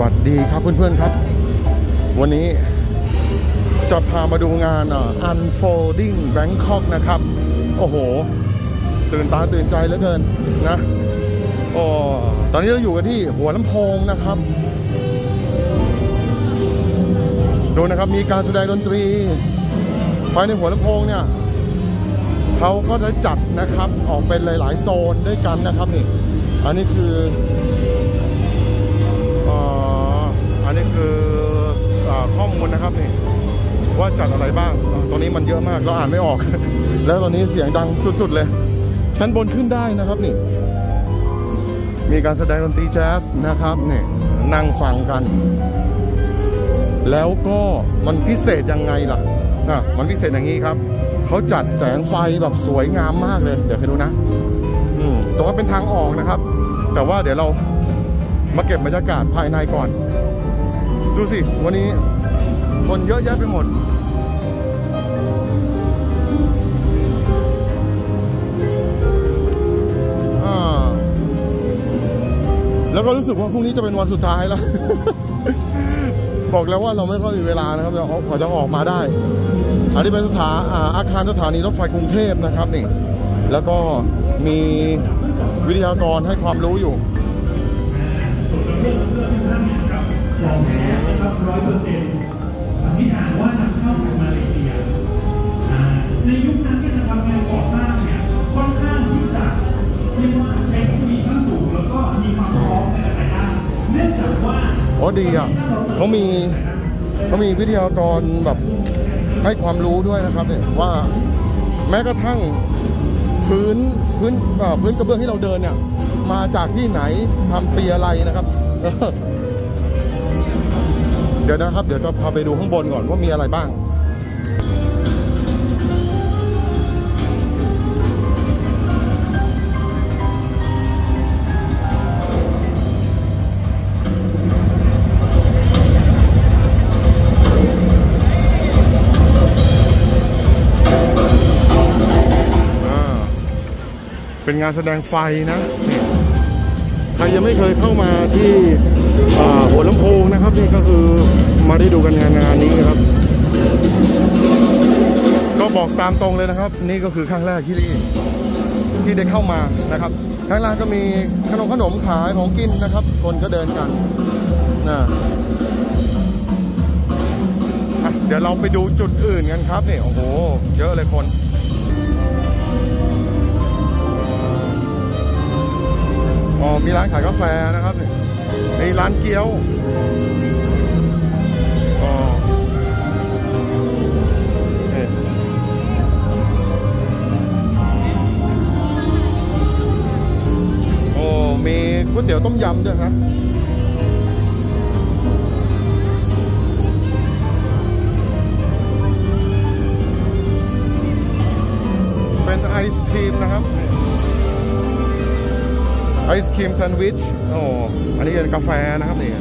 วัสดีครับเพื่อนๆครับ วันนี้จะพามาดูงานอะ Unfolding Bangkok นะครับ โอ้โห ตื่นตาตื่นใจเหลือเกินนะโอ้ตอนนี้เราอยู่กันที่หัวลำโพงนะครับ ดูนะครับมีการแสดงดนตรีภายในหัวลำโพงเนี่ยเขาก็จะจัดนะครับออกเป็นหลาย ๆ โซนด้วยกันนะครับนี่ อันนี้คือ จัดอะไรบ้าง ตอนนี้มันเยอะมากเราอ่านไม่ออก แล้วตอนนี้เสียงดังสุดๆเลย ชั้นบนขึ้นได้นะครับนี่ มีการแสดงดนตรีแจ๊สนะครับนี่นั่งฟังกัน แล้วก็มันพิเศษยังไงล่ะอะมันพิเศษอย่างนี้ครับเขาจัดแสงไฟแบบสวยงามมากเลย เดี๋ยวไปดูนะ อืมตรงนั้นเป็นทางออกนะครับ แต่ว่าเดี๋ยวเรามาเก็บบรรยากาศภายในก่อน ดูสิ วันนี้คนเยอะแยะไปหมด แล้วก็รู้สึกว่าพรุ่งนี้จะเป็นวันสุดท้ายแล้ว บอกแล้วว่าเราไม่ค่อยมีเวลานะครับเราขอจะออกมาได้ อันนี้เป็นสถาอ่าอาคารสถานีรถไฟกรุงเทพนะครับนี่ แล้วก็มีวิทยากรให้ความรู้อยู่ครับร้อยเปอร์เซ็นต์ ดีอะเขามีเขามีวิทยากรแบบให้ความรู้ด้วยนะครับเนี่ยว่าแม้กระทั่งพื้นพื้นพื้นกระเบื้องที่เราเดินเนี่ย มาจากที่ไหนทำปีอะไรนะครับ เดี๋ยวนะครับ เดี๋ยวจะพาไปดูข้างบนก่อนว่ามีอะไรบ้าง เป็นงานแสดงไฟนะนี่ใครยังไม่เคยเข้ามาที่อ่าหัวลำโพงนะครับนี่ก็คือมาได้ดูกันงานงานนี้นะครับ ก็บอกตามตรงเลยนะครับ นี่ก็คือครั้งแรกที่ที่ได้เข้ามานะครับข้างล่างก็มีขนมขนมขายของกินนะครับ คนก็เดินกันนะอะเดี๋ยวเราไปดูจุดอื่นกันครับนี่โอ้โห เยอะเลยคน อ๋อมีร้านขายกาแฟนะครับมีร้านเกี๊ยวอ๋อนี่โอ้มีก๋วยเตี๋ยวต้มยำด้วยฮะเป็นไอศกรีมนะครับ ไอศกรีมแซนด์วิชโอ้อันนี้เป็นกาแฟนะครับนี่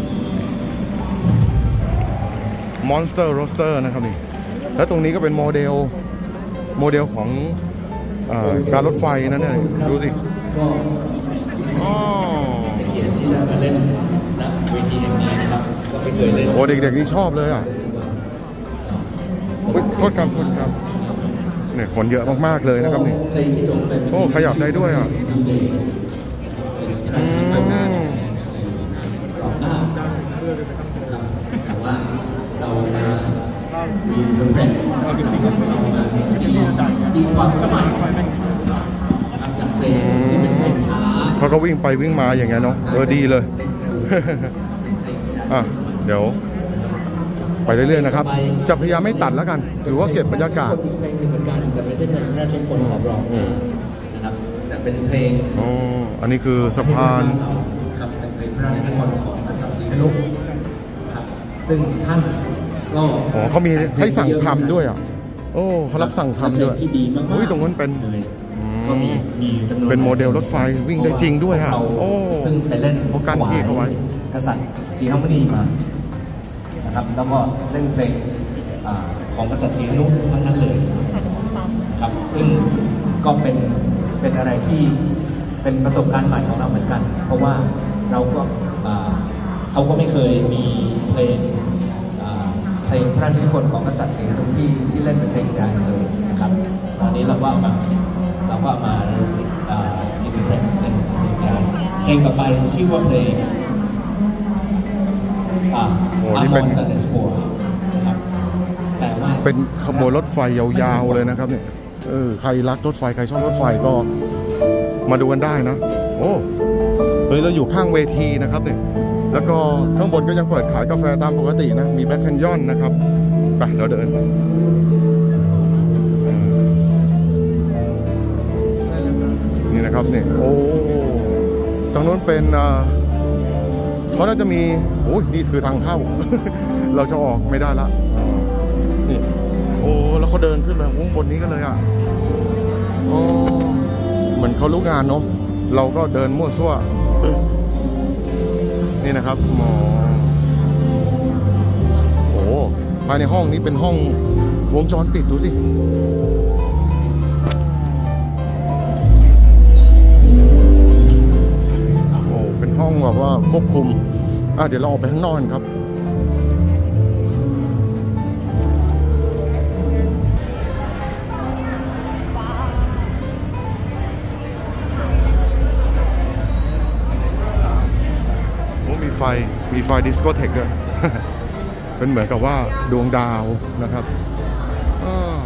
Monster Roaster นะครับนี่แล้วตรงนี้ก็เป็นโมเดลโมเดลของเออการรถไฟนั่นเนี่ยดูสิก็อ๋อเป็นเกียรติที่ได้มาเล่นณเวทีแห่งนี้นะครับก็ไม่เคยเล่นโอ้เด็กๆนี่ชอบเลยอะอุ๊ยโทษครับโทษครับเนี่ยคนเยอะมากๆเลยนะครับนี่เพลงที่จบเป็นโอ้ขยับได้ด้วยอะ เรนเรามาดีดีความสมัยทำจากเพลงที่เป็นเพลงช้าเขาก็วิ่งไปวิ่งมาอย่างเงี้ยเนาะเออดีเลย อะ เดี๋ยว ไปเรื่อยๆนะครับ จะพยายามไม่ตัดแล้วกันถือว่าเก็บบรรยากาศเพลงหนึ่งเหมือนกันแต่ไม่ใช่เพลงพระราชนิพนธ์ของร้องเองนะครับแต่เป็นเพลงอ๋ออันนี้คือสะพานครับเป็นเพลงพระราชนิพนธ์ของกษัตริย์ศรีอนุครับซึ่งท่าน ก็อ๋อเขามีให้สั่งทำด้วยอะ โอ้เขารับสั่งทำด้วย ที่ดีมากๆอุ้ยตรงนั้นเป็น เลยอืมก็มีมีจำนวนเป็นโมเดลรถไฟวิ่งได้จริงด้วยฮะเราโอ้เพิ่งไปเล่นเขากั้นที่เขาไว้ กษัตริย์ศรีหมุนีมานะครับแล้วก็เล่นเพลงอ่าของกษัตริย์ศรีอนุทั้งนั้นเลยครับซึ่งก็เป็นเป็นอะไรที่เป็นประสบการณ์ใหม่ของเราเหมือนกัน เพราะว่าเราก็อ่าเขาก็ไม่เคยมีเพลงอ่า เพลงพระราชนิพนธ์ของกษัตริย์ศรีรุ่งที่ที่เล่นเป็นเพลงแจ๊สเลยนะครับตอนนี้เราก็เอามาเราก็เอามาอ่านี่เป็นเพลงเป็นเพลงแจ๊สเพลงต่อไปชื่อว่าเพลงอ่าโอ้นี่เป็น Amor Sanes Por นะครับแปลว่าเป็นขบวนรถไฟยาวๆเลยนะครับเนี่ยเออใครรักรถไฟใครชอบรถไฟก็มาดูกันได้นะ โอ้เฮ้ยเราอยู่ข้างเวทีนะครับเนี่ย แล้วก็ข้างบนก็ยังเปิดขายกาแฟตามปกตินะ มีแบล็คแคนยอนนะครับไปเราเดินนี่นะครับนี่โอ้ตรงนู้นเป็นเขาน่าจะมีโอ้ยนี่คือทางเข้า เราจะออกไม่ได้ละนี่โอ้แล้วเขาเดินขึ้นไปข้างบนนี้กันเลยอะโอ้เหมือนเขารู้งานเนาะเราก็เดินมั่วซั่ว นี่นะครับหมอโอ้ภายในห้องนี้เป็นห้องวงจรปิดดูสิโอ้เป็นห้องแบบว่าควบคุมอะเดี๋ยวเราออกไปข้างนอกกันครับ มีไฟ มีไฟดิสโกเทคด้วย เป็นเหมือนกับว่าดวงดาวนะครับอ้าว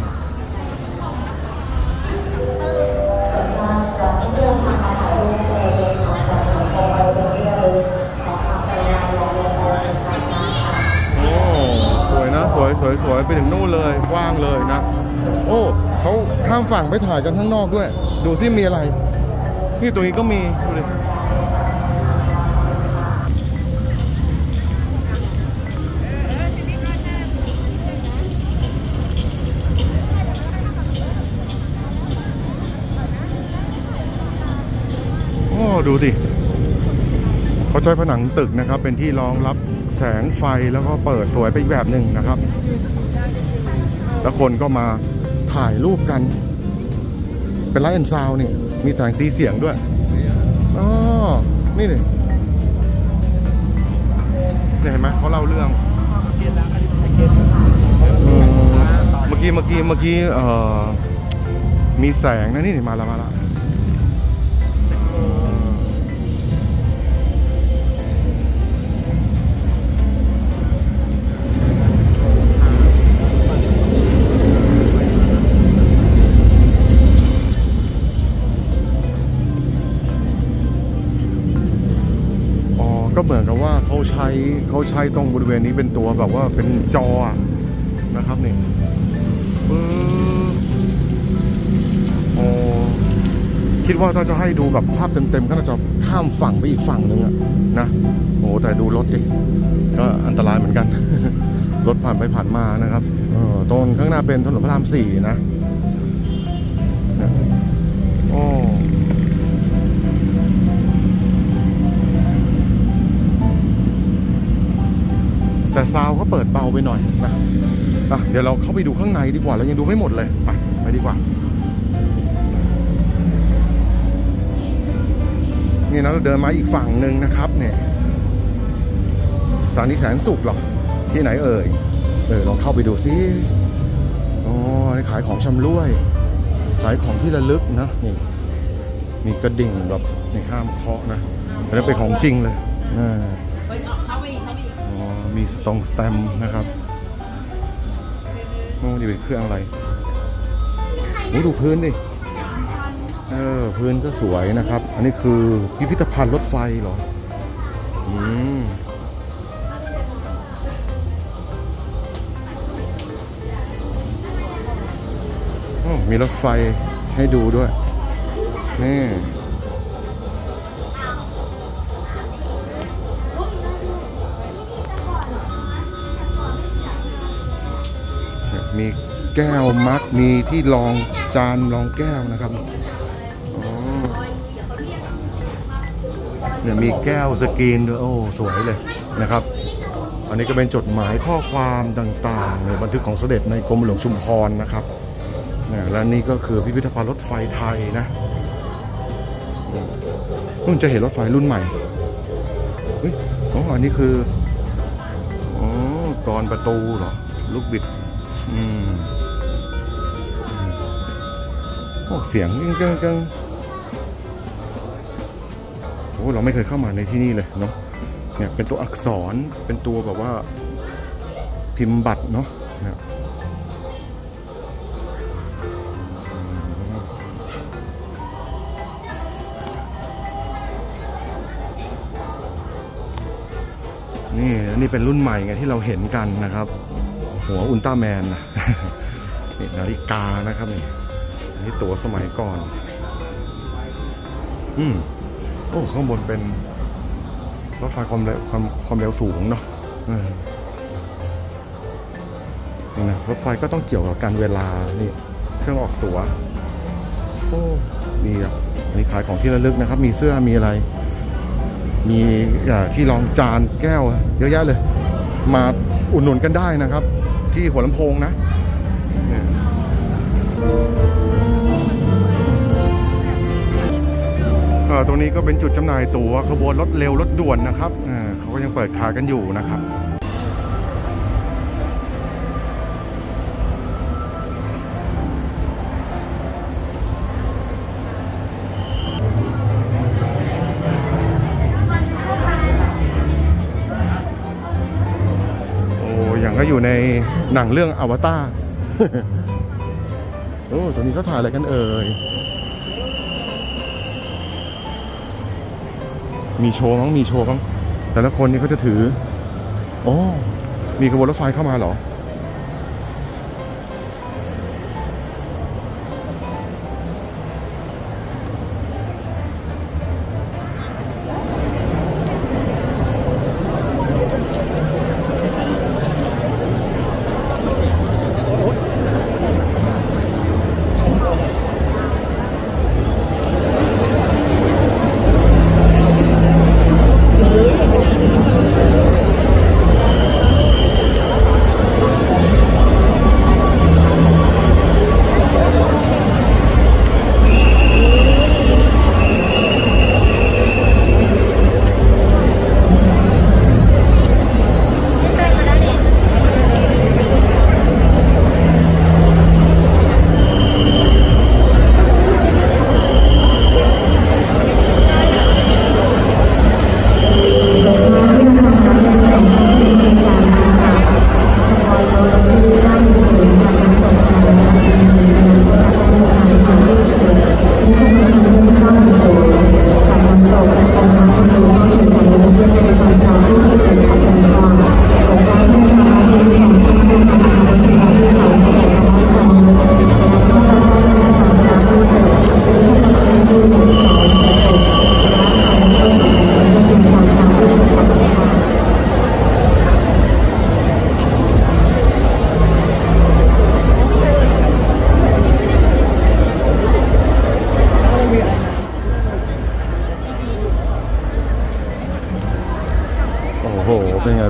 โอ้สวยนะสวยสวยสวยไปถึงนู่นเลยกว้างเลยนะ โอ้เขาข้ามฝั่งไปถ่ายกันข้างนอกด้วย ดูซิมีอะไร นี่ตรงนี้ก็มีดูดิ ดูดิเขาใช้ผนังตึกนะครับ เป็นที่รองรับแสงไฟแล้วก็เปิดสวยไปอีกแบบหนึ่งนะครับ แล้วคนก็มาถ่ายรูปกัน เป็นไลท์แอนซาวนี่ มีแสงสีเสียงด้วยอ๋อนี่นี่เนี่ยเห็นไหมเขาเล่าเรื่องเมื่อกี้เมื่อกี้เมื่อกี้เอ่อมีแสงนะนี่นี่มาแล้วมาแล้ว เขาใช้ตรงบริเวณนี้เป็นตัวแบบว่าเป็นจอนะครับนี่ปึ๊บอ๋อคิดว่าถ้าจะให้ดูแบบภาพเต็มๆก็น่าจะข้ามฝั่งไปอีกฝั่งหนึ่งอะนะโอ้แต่ดูรถดิก็อันตรายเหมือนกัน รถผ่านไปผ่านมานะครับออตรงข้างหน้าเป็นถนนพระรามสี่นะ แต่ซาวเขาเปิดเบาไปหน่อยนะะเดี๋ยวเราเข้าไปดูข้างในดีกว่าเรายังดูไม่หมดเลยไปไปดีกว่านี่นะเราเดินมาอีกฝั่งหนึ่งนะครับเนี่ยสถานีแสนสุขหรอที่ไหนเอ่ยเออลองเข้าไปดูซิอ๋อนี่ขายของชำร่วย ขายของที่ระลึกนะนี่มีกระดิ่งแบบนี่ห้ามเคาะนะอันนั้นเป็นของจริงเลยอ่า มีสตองสแตมนะครับโอ้นี่เป็นเครื่องอะไรโอ้ดูพื้นดิ เออ พื้นก็สวยนะครับ อันนี้คือพิพิธภัณฑ์รถไฟเหรอ อืมมีรถไฟให้ดูด้วย นี่ แก้วมัดมีที่รองจานรองแก้วนะครับเนี่ยมีแก้วสกรีนด้วยโอ้สวยเลยนะครับ อันนี้ก็เป็นจดหมายข้อความต่างๆในบันทึกของเสด็จในกรมหลวงชุมพรนะครับเนี่ยและนี่ก็คือพิพิธภัณฑ์รถไฟไทยนะนู่นจะเห็นรถไฟรุ่นใหม่เฮ้ยอ๋ออันนี้คือ อ๋อกรอนประตูเหรอ ลูกบิด อืม โอ้เสียงกิ้งกังกังโอ้เราไม่เคยเข้ามาในที่นี่เลยเนาะเนี่ยเป็นตัวอักษรเป็นตัวแบบว่าพิมพ์บัตรเนาะเนี่ยนี่นี่เป็นรุ่นใหม่ไงที่เราเห็นกันนะครับ หัวอุลตร้าแมนนะนี่นาฬิกานะครับนี่ นนี้ตั๋วสมัยก่อน อืมโอ้ ข้างบนเป็นรถไฟความเร็วความความเร็วสูงเนาะนี่นะรถไฟก็ต้องเกี่ยวกับการเวลา นี่ เครื่องออกตัว๋วโอ้นี่อะอันนี้ขายของที่ระลึกนะครับ มีเสื้อมีอะไร มีอ่าที่รองจานแก้ว เยอะแยะเลย มาอุดหนุนกันได้นะครับ ที่หัวลำโพงนะ ตรงนี้ก็เป็นจุดจำหน่ายตั๋วขบวนรถเร็วรถด่วนนะครับเเขาก็ยังเปิดขายกันอยู่นะครับโอ้ย่างก็อยู่ในหนังเรื่องอวตาร โอ้ตรงนี้เขาถ่ายอะไรกันเอ่ย มีโชว์มั้งมีโชว์มั้งแต่ละคนนี่เขาจะถือ โอ้ มีขบวนรถไฟเข้ามาเหรอ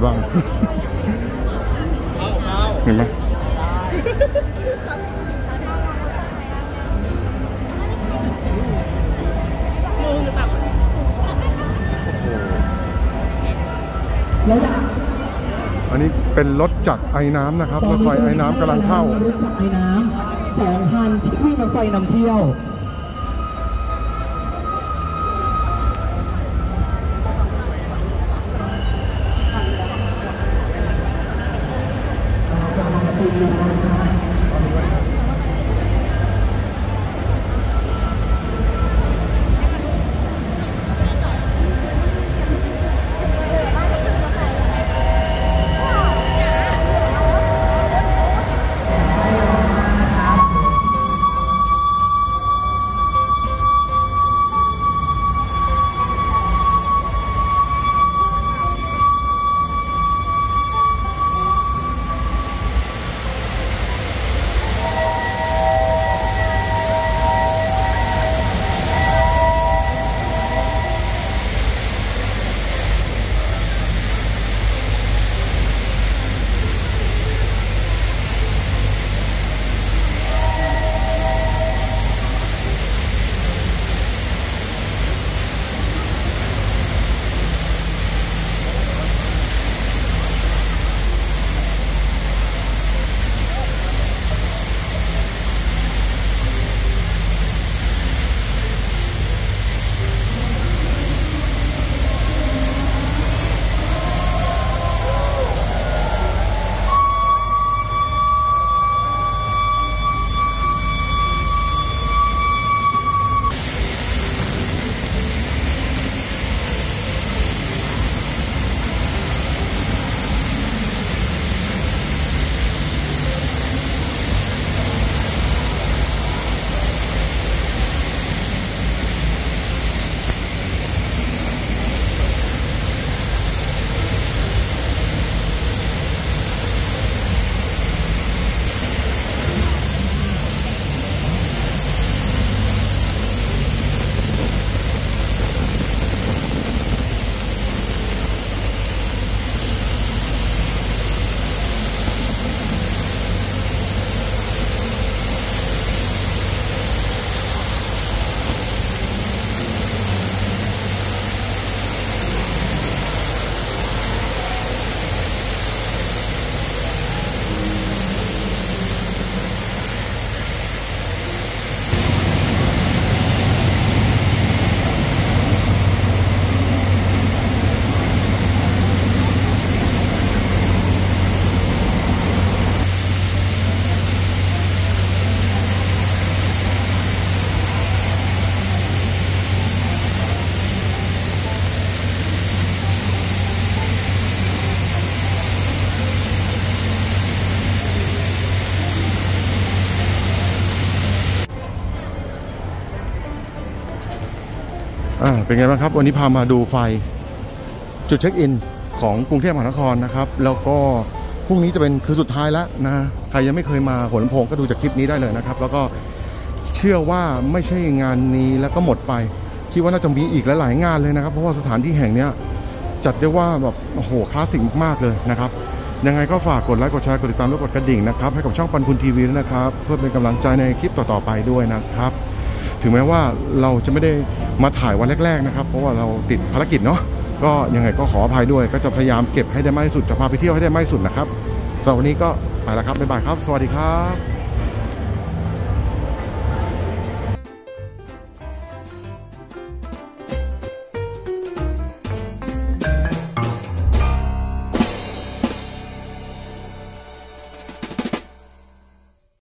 บ้างเห็นไหมอันนี้เป็นรถจักรไอ้น้ำนะครับรถไฟไอ้น้ำกำลังเข้ารถจักรไอ้น้ำสองคันที่วิ่งรถไฟนำเที่ยว เป็นไงบ้างครับ วันนี้พามาดูไฟ จุดเช็คอินของกรุงเทพมหานครนะครับ แล้วก็พรุ่งนี้จะเป็นคือสุดท้ายแล้วนะใครยังไม่เคยมาหัวลำโพงก็ดูจากคลิปนี้ได้เลยนะครับ แล้วก็เชื่อว่าไม่ใช่งานนี้แล้วก็หมดไป คิดว่าน่าจะมีอีกหลายๆงานเลยนะครับ เพราะว่าสถานที่แห่งเนี้ยจัดได้ว่าแบบโอ้โหคลาสสิกมากๆเลยนะครับยังไงก็ฝากกดไลค์กดแชร์กดติดตามและกดกระดิ่งนะครับให้กับช่องปันคุณทีวีด้วยนะครับ เพื่อเป็นกำลังใจในคลิปต่อๆไปด้วยนะครับ ถึงแม้ว่าเราจะไม่ได้มาถ่ายวันแรก ๆนะครับ เพราะว่าเราติดภารกิจเนาะก็ยังไงก็ขออภัยด้วย ก็จะพยายามเก็บให้ได้มากที่สุดจะพาไปเที่ยวให้ได้มากที่สุดนะครับสำหรับวันนี้ก็ไปแล้วครับบ๊ายบายครับ สวัสดีครับ